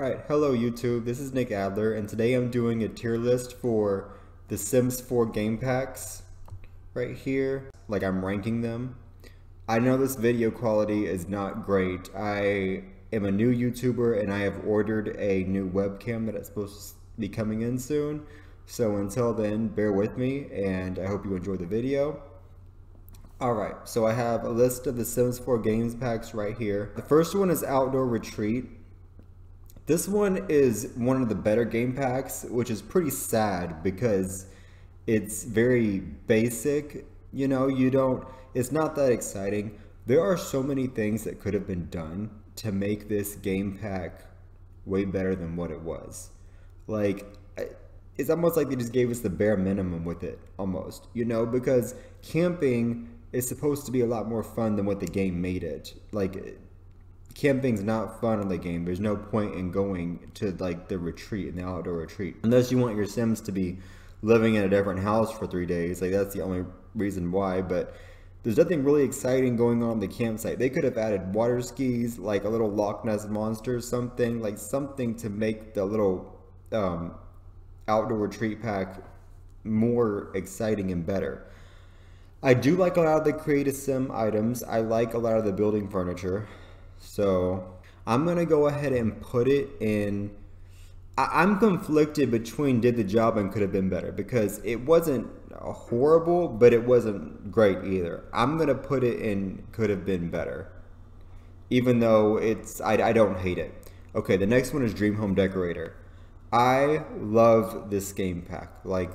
Alright, hello YouTube, this is Nick Adler, and today I'm doing a tier list for the Sims 4 game packs right here, like I'm ranking them. I know this video quality is not great. I am a new YouTuber and I have ordered a new webcam that is supposed to be coming in soon. So until then, bear with me and I hope you enjoy the video. Alright, so I have a list of the Sims 4 games packs right here. The first one is Outdoor Retreat. This one is one of the better game packs, which is pretty sad because it's very basic. You know, you don't, it's not that exciting. There are so many things that could have been done to make this game pack way better than what it was. Like, it's almost like they just gave us the bare minimum with it, almost, you know, because camping is supposed to be a lot more fun than what the game made it. Like, camping's not fun in the game. There's no point in going to like the retreat, in the outdoor retreat, unless you want your Sims to be living in a different house for three days. Like that's the only reason why. But there's nothing really exciting going on in the campsite. They could have added water skis, like a little Loch Ness monster, something like something to make the little um, outdoor retreat pack more exciting and better. I do like a lot of the creative sim items. I like a lot of the building furniture. So I'm to go ahead and put it in. I, am conflicted between did the job and could have been better because it wasn't horrible, but it wasn't great either. I'm to put it in could have been better. Even though it's, I, I don't hate it. Okay, the next one is Dream Home Decorator. I love this game pack. Like,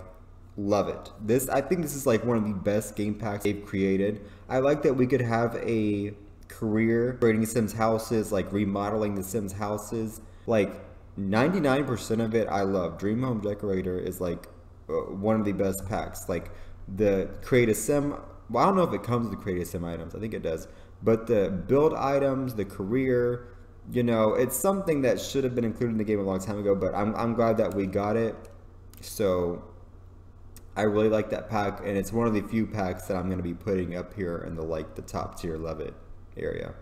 love it. This I think this is like one of the best game packs they've created. I like that we could have a career creating Sims houses, like remodeling the Sims houses. Like 99% of it I love. Dream Home Decorator is like uh, one of the best packs. Like the create a sim, well, I don't know if it comes with create a sim items. I think it does. But the build items, the career, you know, it's something that should have been included in the game a long time ago, but I'm, I'm glad that we got it. So I really like that pack, and it's one of the few packs that I'm going to be putting up here in the like the top tier love it area.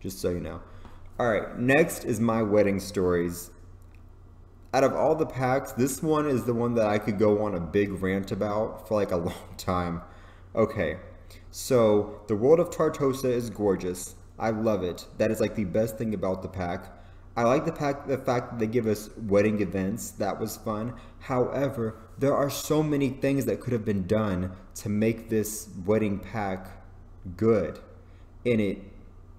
Just so you know. All right, next is my wedding stories. Out of all the packs, this one is the one that I could go on a big rant about for like a long time. Okay, so the world of Tartosa is gorgeous. I love it. That is like the best thing about the pack. I like the pack, the fact that they give us wedding events. That was fun. However, there are so many things that could have been done to make this wedding pack good and it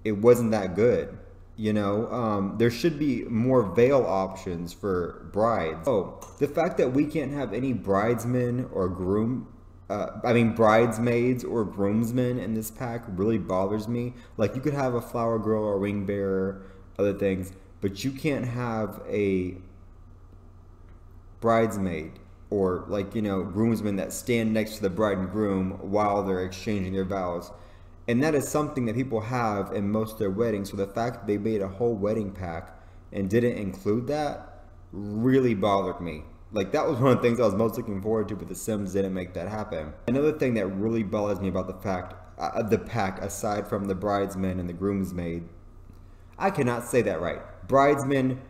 it wasn't that good. You know, um, there should be more veil options for brides. Oh, the fact that we can't have any bridesmen or groom, uh, I mean bridesmaids or groomsmen in this pack really bothers me. Like you could have a flower girl or ring bearer, other things, but you can't have a bridesmaid or like you know groomsmen that stand next to the bride and groom while they're exchanging their vows and that is something that people have in most of their weddings. So the fact that they made a whole wedding pack and didn't include that really bothered me. Like that was one of the things I was most looking forward to, but The Sims didn't make that happen. Another thing that really bothers me about the fact, uh, the pack, aside from the bridesmen and the groomsmaid, I cannot say that right. Bridesmen,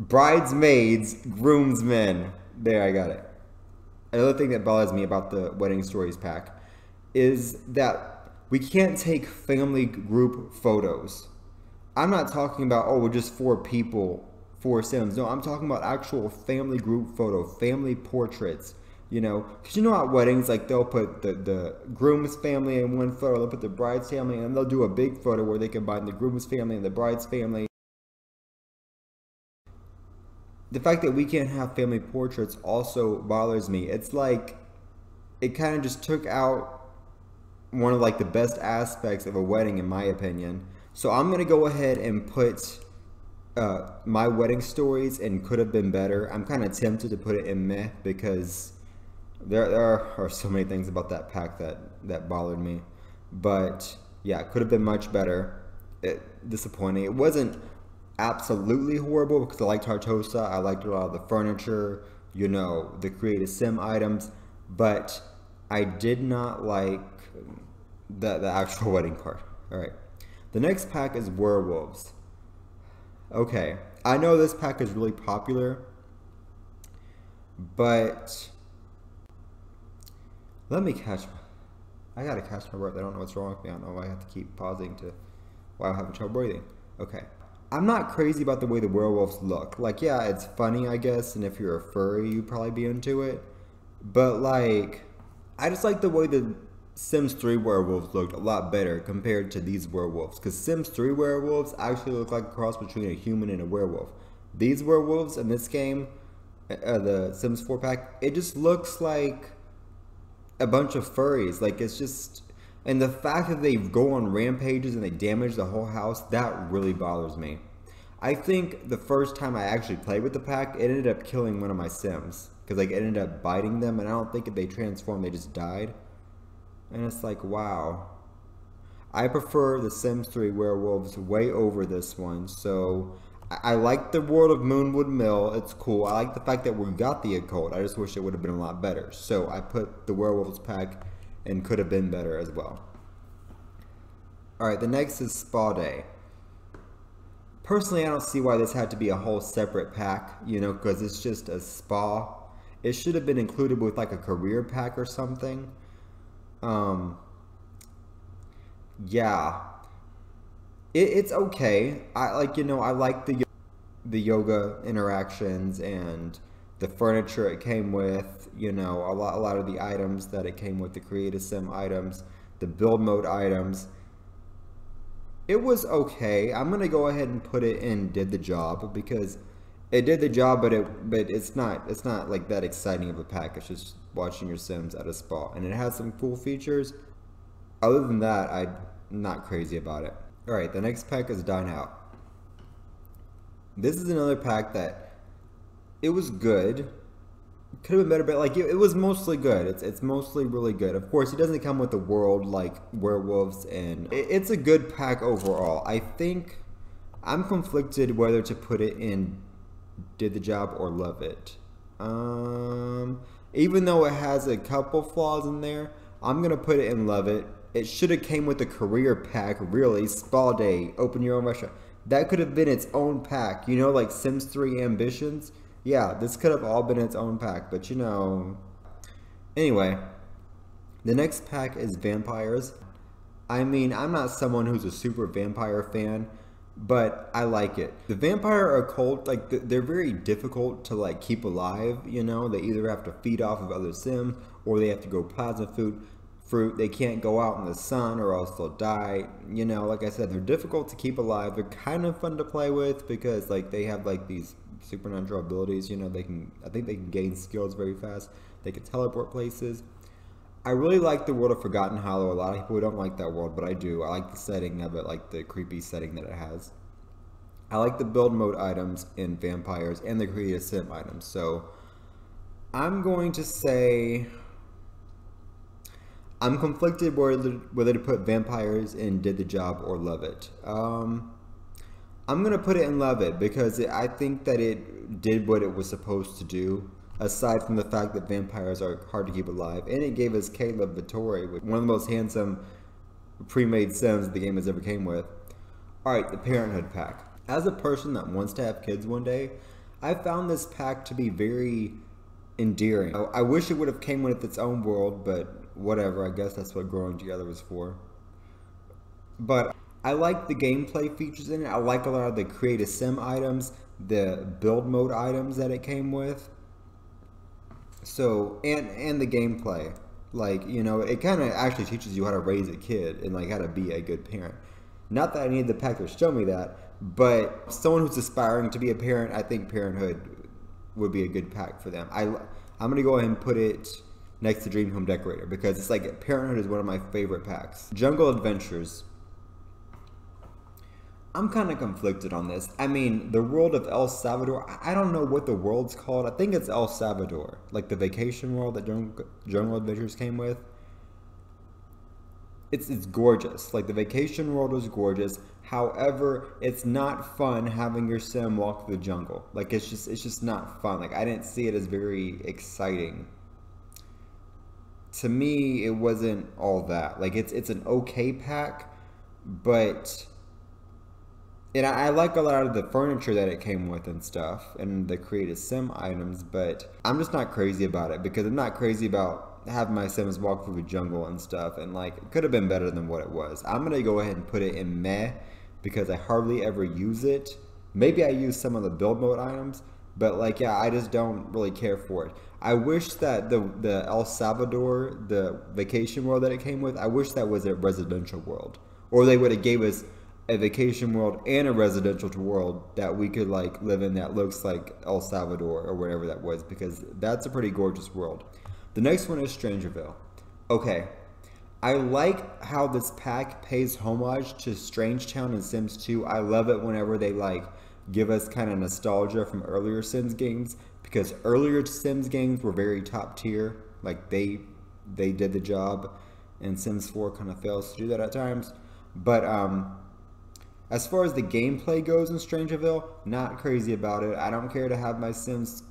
bridesmaids, groomsmen. There, I got it. Another thing that bothers me about the wedding stories pack is that we can't take family group photos. I'm not talking about, oh, we're just four people, four Sims. No, I'm talking about actual family group photo, family portraits. You know, because you know at weddings, like they'll put the, the groom's family in one photo, they'll put the bride's family, and they'll do a big photo where they combine the groom's family and the bride's family. The fact that we can't have family portraits also bothers me. It's like it kind of just took out one of like the best aspects of a wedding in my opinion. So I'm gonna go ahead and put uh, my wedding stories and could have been better. I'm kind of tempted to put it in meh because there, there are, are, so many things about that pack that that bothered me. But yeah, it could have been much better. It, disappointing. It wasn't absolutely horrible because I liked Tartosa. I liked a lot of the furniture, you know, the creative sim items, but I did not like the, the actual wedding part. All right. The next pack is werewolves. Okay. I know this pack is really popular, but let me catch. I gotta catch my breath. I don't know what's wrong with me. I don't know why I have to keep pausing to. Why I'm having trouble breathing. Okay. I'm not crazy about the way the werewolves look. Like, yeah, it's funny, I guess, and if you're a furry, you'd probably be into it. But like, I just like the way the Sims 3 werewolves looked a lot better compared to these werewolves. Because Sims 3 werewolves actually look like a cross between a human and a werewolf. These werewolves in this game, uh, the Sims 4 pack, it just looks like a bunch of furries. Like it's just, and the fact that they go on rampages and they damage the whole house, that really bothers me. I think the first time I actually played with the pack, it ended up killing one of my Sims because like it ended up biting them, and I don't think if they transformed, they just died. And it's like, wow. I prefer the Sims 3 werewolves way over this one, so I, like the world of Moonwood Mill. It's cool. I like the fact that we got the occult. I just wish it would have been a lot better. So I put the werewolves pack and could have been better as well. Alright, the next is Spa Day. Personally, I don't see why this had to be a whole separate pack, you know, because it's just a spa. It should have been included with like a career pack or something. Um, yeah, it, it's okay. I like you know I like the the yoga interactions and the furniture it came with. You know a lot a lot of the items that it came with the creative sim items, the build mode items. It was okay. I'm gonna go ahead and put it in did the job because it did the job, but it but it's not it's not like that exciting of a pack. It's just watching your Sims at a spa, and it has some cool features. Other than that, I'm not crazy about it. Alright, the next pack is Dine Out. This is another pack that it was good. Could have been better, but like it, it, was mostly good. It's it's mostly really good. Of course, it doesn't come with the world like werewolves, and it, it's a good pack overall. I think I'm conflicted whether to put it in did the job or love it. Um, even though it has a couple flaws in there, I'm gonna put it in love it it should have came with a career pack, really. Spa day, open your own restaurant. That could have been its own pack. You know, like Sims 3 Ambitions. Yeah, this could have all been its own pack, but you know. Anyway, the next pack is Vampires. I mean, I'm not someone who's a super vampire fan, but I like it. The vampire occult, like they're very difficult to like keep alive. You know, they either have to feed off of other sims or they have to grow plasma food fruit. They can't go out in the sun or else they'll die. You know, like I said, they're difficult to keep alive. They're kind of fun to play with because like they have like these supernatural abilities. You know, they can I think they can gain skills very fast. They can teleport places. I really like the world of Forgotten Hollow. A lot of people don't like that world, but I do. I like the setting of it, like the creepy setting that it has. I like the build mode items in Vampires and the creative sim items. So I'm going to say I'm conflicted whether whether to put vampires in Did the Job or Love It. Um, I'm gonna put it in Love It because it, I think that it did what it was supposed to do. Aside from the fact that vampires are hard to keep alive, and it gave us Caleb Vittori, one of the most handsome pre-made Sims the game has ever came with. All right, the Parenthood pack. As a person that wants to have kids one day, I found this pack to be very endearing. I wish it would have came with its own world, but whatever. I guess that's what growing together was for. But I like the gameplay features in it. I like a lot of the creative sim items, the build mode items that it came with. So and and the gameplay, like you know, it kind of actually teaches you how to raise a kid and like how to be a good parent. Not that I need the pack to show me that, but someone who's aspiring to be a parent, I think Parenthood would be a good pack for them. I I'm gonna go ahead and put it next to Dream Home Decorator because it's like Parenthood is one of my favorite packs. Jungle Adventures. I'm kind of conflicted on this. I mean, the world of El Salvador, I don't know what the world's called. I think it's El Salvador, like the vacation world that Jungle Adventures came with. It's, it's gorgeous. Like the vacation world was gorgeous. However, it's not fun having your sim walk the jungle. Like it's just it's just not fun. Like I didn't see it as very exciting to me, it wasn't all that. Like it's it's an okay pack, but and I, I, like a lot of the furniture that it came with and stuff, and the creative sim items. But I'm just not crazy about it because I'm not crazy about having my Sims walk through the jungle and stuff. And like, it could have been better than what it was. I'm gonna go ahead and put it in meh because I hardly ever use it. Maybe I use some of the build mode items, but like, yeah, I just don't really care for it. I wish that the the El Salvador, the vacation world that it came with, I wish that was a residential world, or they would have gave us a vacation world and a residential world that we could like live in that looks like El Salvador or whatever that was because that's a pretty gorgeous world. The next one is Strangerville. Okay, I like how this pack pays homage to Strangetown and Sims 2. I love it whenever they like give us kind of nostalgia from earlier Sims games because earlier Sims games were very top tier. Like they they did the job, and Sims 4 kind of fails to do that at times. But um, as far as the gameplay goes in Strangerville, not crazy about it. I don't care to have my Sims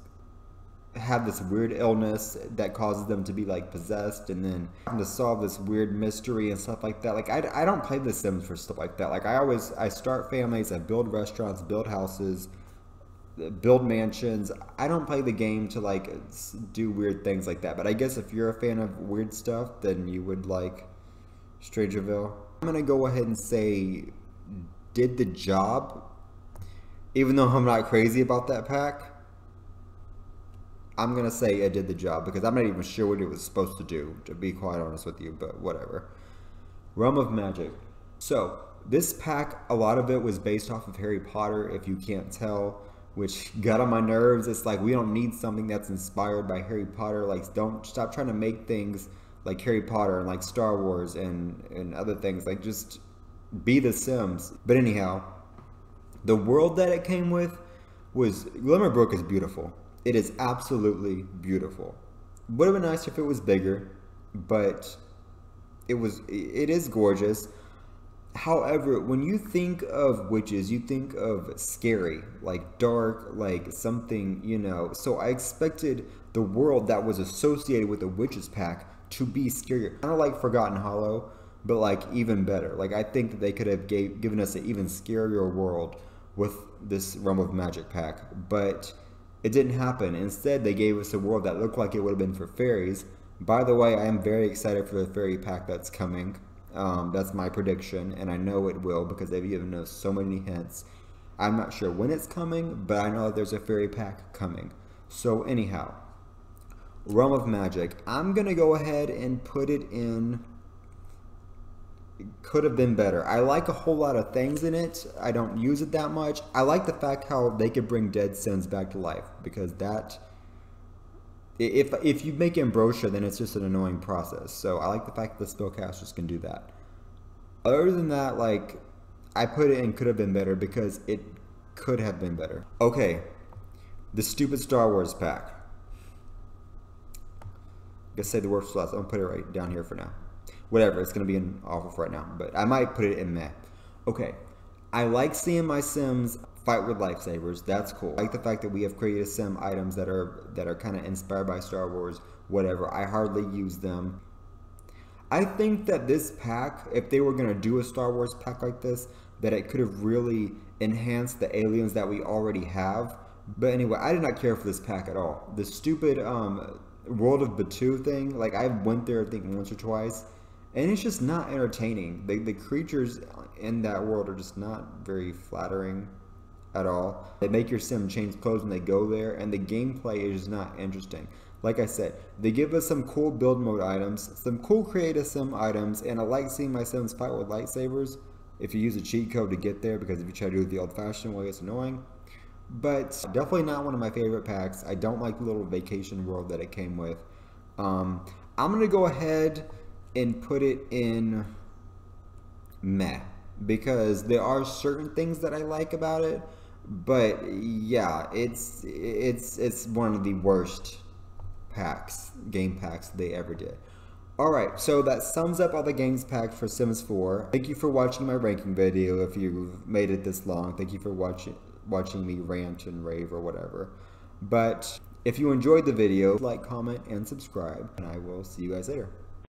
have this weird illness that causes them to be like possessed and then to solve this weird mystery and stuff like that. Like I, I don't play the Sims for stuff like that. Like I always I start families, I build restaurants, build houses, build mansions. I don't play the game to like do weird things like that. But I guess if you're a fan of weird stuff, then you would like Strangerville. I'm gonna go ahead and say did the job, even though I'm not crazy about that pack. I'm gonna say it did the job because I'm not even sure what it was supposed to do, to be quite honest with you, but whatever. Realm of Magic. So, this pack, a lot of it was based off of Harry Potter, if you can't tell, which got on my nerves. It's like, we don't need something that's inspired by Harry Potter. Like, don't stop trying to make things like Harry Potter and like Star Wars and, and other things. Like, just be the Sims. But anyhow, the world that it came with was Glimmerbrook is beautiful. It is absolutely beautiful. Would have been nice if it was bigger, but it was it is gorgeous. However, when you think of witches, you think of scary, like dark, like something, you know. So I expected the world that was associated with the witches pack to be scarier. Kind of like Forgotten Hollow, but like even better. Like I think that they could have gave, given us an even scarier world with this Realm of Magic pack, but it didn't happen. Instead, they gave us a world that looked like it would have been for fairies. By the way, I am very excited for the fairy pack that's coming. Um, that's my prediction, and I know it will because they've given us so many hints. I'm not sure when it's coming, but I know that there's a fairy pack coming. So anyhow, Realm of Magic. I'm gonna go ahead and put it in could have been better. I like a whole lot of things in it. I don't use it that much. I like the fact how they could bring dead sims back to life because that if if you make ambrosia then it's just an annoying process. So I like the fact that the spellcasters can do that. Other than that, like I put it in could have been better because it could have been better. Okay. The stupid Star Wars pack. I guess say the worst last. I'm gonna put it right down here for now whatever. It's going to be an awful right now, but I might put it in meh. Okay, I like seeing my Sims fight with lightsabers. That's cool. I like the fact that we have created sim items that are that are kind of inspired by Star Wars. Whatever. I hardly use them. I think that this pack, if they were going to do a Star Wars pack like this, that it could have really enhanced the aliens that we already have. But anyway, I did not care for this pack at all. The stupid um, World of Batuu thing, like I went there I think once or twice and it's just not entertaining. The, the creatures in that world are just not very flattering at all. They make your sim change clothes when they go there, and the gameplay is just not interesting. Like I said, they give us some cool build mode items, some cool creative sim items, and I like seeing my sims fight with lightsabers if you use a cheat code to get there, because if you try to do it the old-fashioned way, it's annoying. But definitely not one of my favorite packs. I don't like the little vacation world that it came with. Um, I'm going to go ahead and put it in meh because there are certain things that I like about it, but yeah, it's it's it's one of the worst packs, game packs they ever did. Alright, so that sums up all the games packed for Sims 4. Thank you for watching my ranking video if you've made it this long. Thank you for watching watching me rant and rave or whatever. But if you enjoyed the video, like, comment, and subscribe, and I will see you guys later.